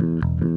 Mm-hmm.